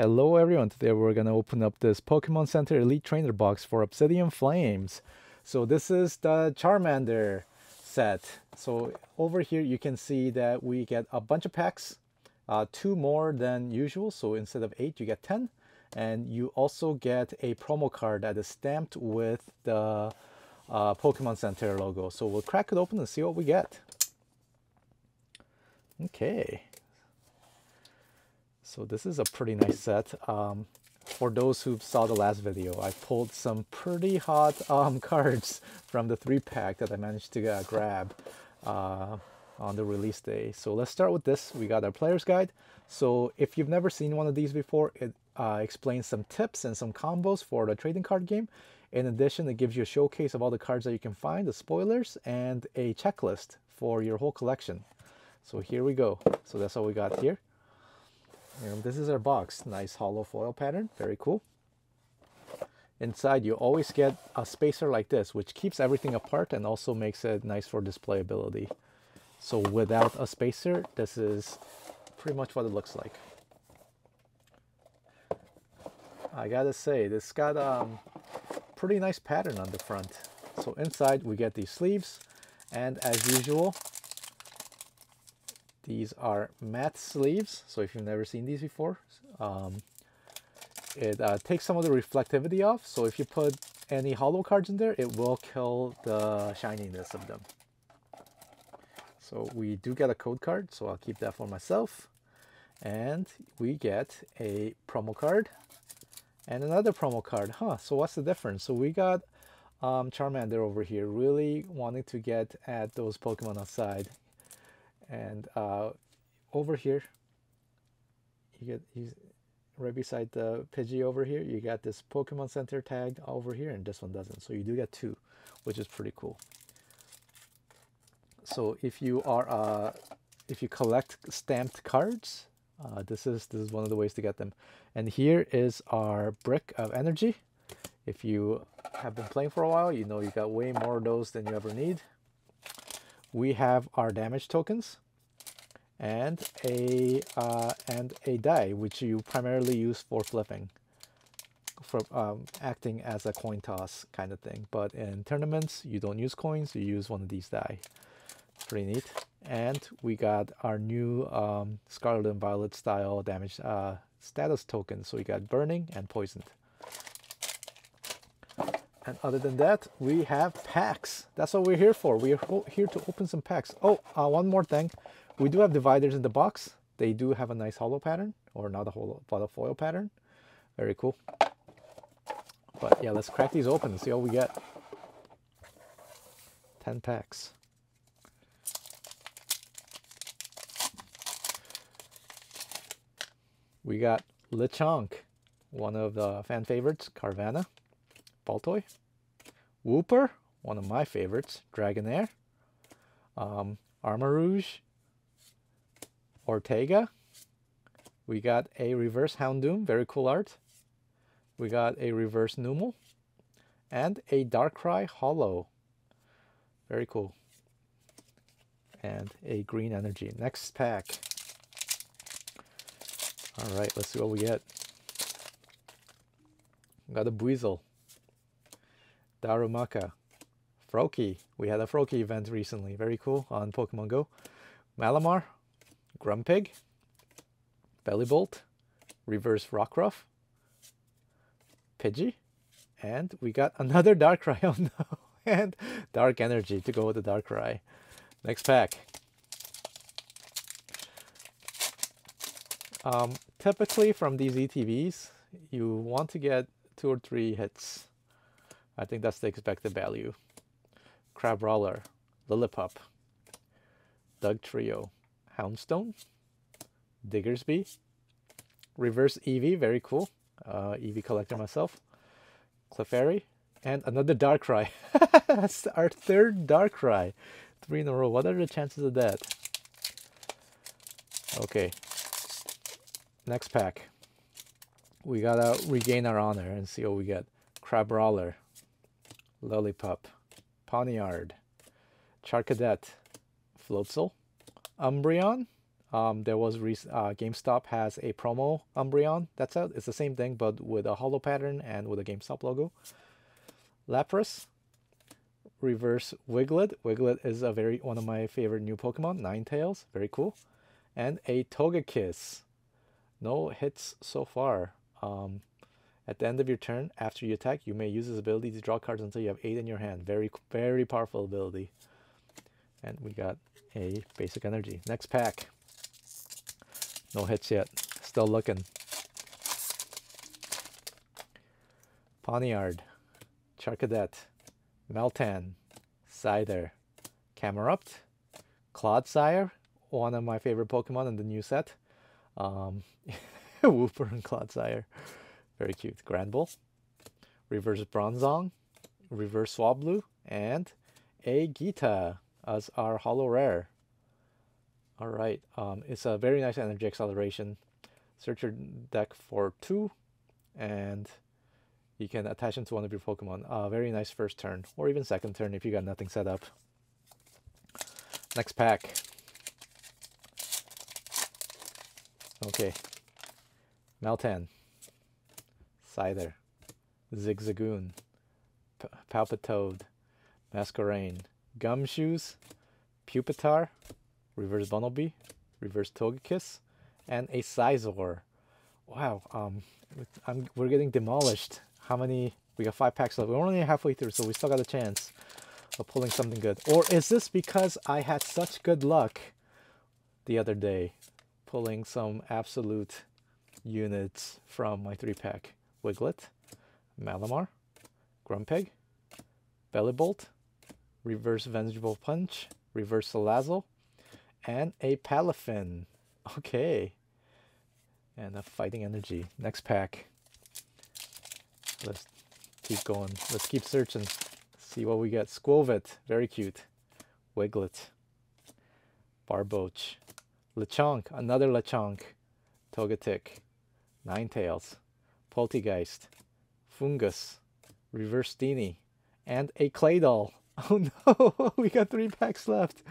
Hello everyone, today we're going to open up this Pokemon Center Elite Trainer box for Obsidian Flames. So this is the Charmander set. So over here you can see that we get a bunch of packs, uh, two more than usual. So instead of eight, you get 10. And you also get a promo card that is stamped with the uh, Pokemon Center logo. So we'll crack it open and see what we get. Okay. So this is a pretty nice set. Um, for those who saw the last video, I pulled some pretty hot um, cards from the three pack that I managed to uh, grab uh, on the release day. So let's start with this. We got our player's guide. So if you've never seen one of these before, it uh, explains some tips and some combos for the trading card game. In addition, it gives you a showcase of all the cards that you can find, the spoilers, and a checklist for your whole collection. So here we go. So that's all we got here. And this is our box. Nice hollow foil pattern. Very cool. Inside, you always get a spacer like this, which keeps everything apart and also makes it nice for displayability. So without a spacer, this is pretty much what it looks like. I gotta say, this got a um, pretty nice pattern on the front. So inside, we get these sleeves, and as usual, these are matte sleeves, so if you've never seen these before, um, it uh, takes some of the reflectivity off. So if you put any hollow cards in there, it will kill the shininess of them. So we do get a code card, so I'll keep that for myself. And we get a promo card and another promo card. Huh, so what's the difference? So we got um, Charmander over here, really wanting to get at those Pokemon outside and uh, over here you get he's right beside the Pidgey over here you got this Pokemon Center tag over here and this one doesn't. So you do get two which is pretty cool. So if you are uh, if you collect stamped cards uh, this is this is one of the ways to get them. And here is our brick of energy. If you have been playing for a while you know you got way more of those than you ever need we have our damage tokens and a uh, and a die which you primarily use for flipping for um, acting as a coin toss kind of thing. But in tournaments you don't use coins you use one of these die. Pretty neat. And we got our new um, scarlet and violet style damage uh, status token. So we got burning and poisoned and other than that, we have packs. That's what we're here for. We're here to open some packs. Oh, uh, one more thing. We do have dividers in the box. They do have a nice hollow pattern, or not a hollow, but a foil pattern. Very cool. But yeah, let's crack these open and see what we get. 10 packs. We got Lechonk, one of the fan favorites, Carvanha. Baltoy. Wooper, one of my favorites, Dragonair. Um, Armarouge. Ortega. We got a reverse Houndoom, very cool art. We got a reverse Numel. And a Darkrai Hollow. Very cool. And a green energy. Next pack. All right, let's see what we get. Got a Buizel. Darumaka, Froakie. We had a Froakie event recently. Very cool on Pokemon Go. Malamar, Grumpig, Bellibolt, Reverse Rockruff, Pidgey, and we got another Darkrai. Oh no! and Dark Energy to go with the Darkrai. Next pack. Um, typically from these ETBs, you want to get two or three hits I think that's the expected value. Crabrawler, Lillipup, Dugtrio, Houndstone, Diggersby, Reverse Eevee, very cool. Uh, Eevee collector myself. Clefairy, and another Darkrai. That's our third Darkrai. Three in a row. What are the chances of that? Okay. Next pack. We gotta regain our honor and see what we get. Crabrawler, Lillipup, Pawniard, Charcadet, Floatzel, Umbreon, Um, there was uh, GameStop has a promo Umbreon that's out. It's the same thing, but with a hollow pattern and with a GameStop logo. Lapras, reverse Wiglett. Wiglett is a very one of my favorite new Pokemon. Ninetales, very cool, and a Togekiss. No hits so far. Um, at the end of your turn, after you attack, you may use this ability to draw cards until you have eight in your hand. Very, very powerful ability. And we got a basic energy. Next pack. No hits yet. Still looking. Pawniard, Charcadet, Meltan, Scyther, Camerupt, Clodsire, one of my favorite Pokemon in the new set. Um, Wooper and Clodsire. Very cute. Granbull, Reverse Bronzong, Reverse Swablu, and a Geeta as our Hollow Rare. All right, um, it's a very nice energy acceleration. Search your deck for two, and you can attach them to one of your Pokemon. Uh, very nice first turn, or even second turn if you got nothing set up. Next pack. Okay. Meltan. Scyther, Zigzagoon, P- Palpitoad, Masquerain, Gumshoos, Pupitar, Reverse Bunnelby, Reverse Togekiss, and a Scizor. Wow, um, I'm, we're getting demolished. How many? We got five packs left. We're only halfway through, so we still got a chance of pulling something good. Or is this because I had such good luck the other day pulling some absolute units from my three pack? Wiglett, Malamar, Grumpig, Bellibolt, Reverse Vengeful Punch, Reverse Salazzle, and a Palafin. Okay. And a Fighting Energy. Next pack. Let's keep going. Let's keep searching. See what we get. Skwovet. Very cute. Wiglett. Barboach. Lechonk. Another Lechonk. Togetic. Ninetales. Polteageist, Foongus, Reverse Steenee, and a Claydol. Oh no, we got three packs left.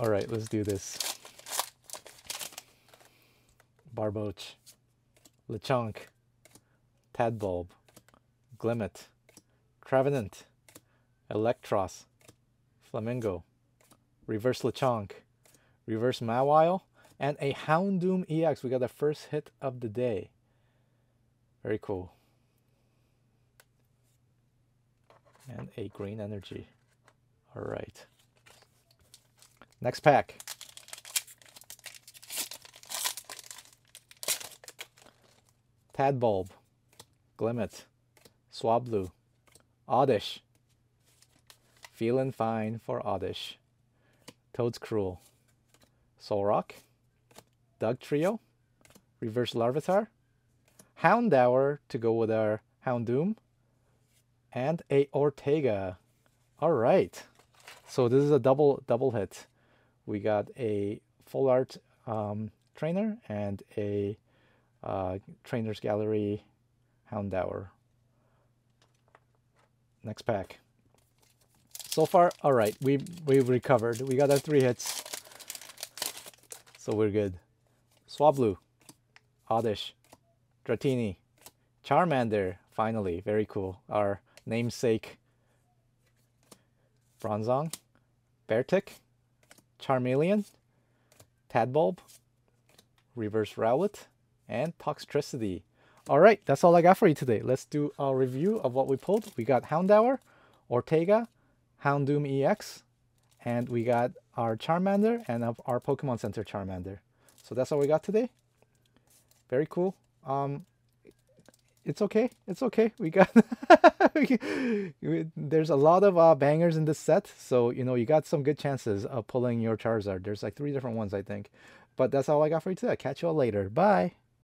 All right, let's do this. Barboach, Lechonk, Tadbulb, Glimmet, Trevenant, Eelektross, Flamigo, Reverse Lechonk, Reverse Mawile, and a Houndoom EX. We got the first hit of the day. Very cool. And a green energy. All right. Next pack. Tadbulb, Glimmet, Swablu, Oddish. Feeling fine for Oddish. Toedscruel, Solrock, Dugtrio, Reverse Larvitar, Houndour to go with our Houndoom, and a Ortega. All right. So this is a double double hit. We got a full art um, trainer and a uh, trainers gallery Houndour. Next pack. So far, all right. We we've recovered. We got our three hits, so we're good. Swablu, Oddish, Dratini, Charmander, finally, very cool. Our namesake Bronzong, Beartic, Charmeleon, Tadbulb, Reverse Rowlet, and Toxtricity. All right, that's all I got for you today. Let's do a review of what we pulled. We got Houndour, Ortega, Houndoom EX, and we got our Charmander and our Pokemon Center Charmander. So that's all we got today. Very cool. Um, it's okay. It's okay. We got there's a lot of uh, bangers in this set, so you know you got some good chances of pulling your Charizard. There's like three different ones, I think. But that's all I got for you today. Catch you all later. Bye.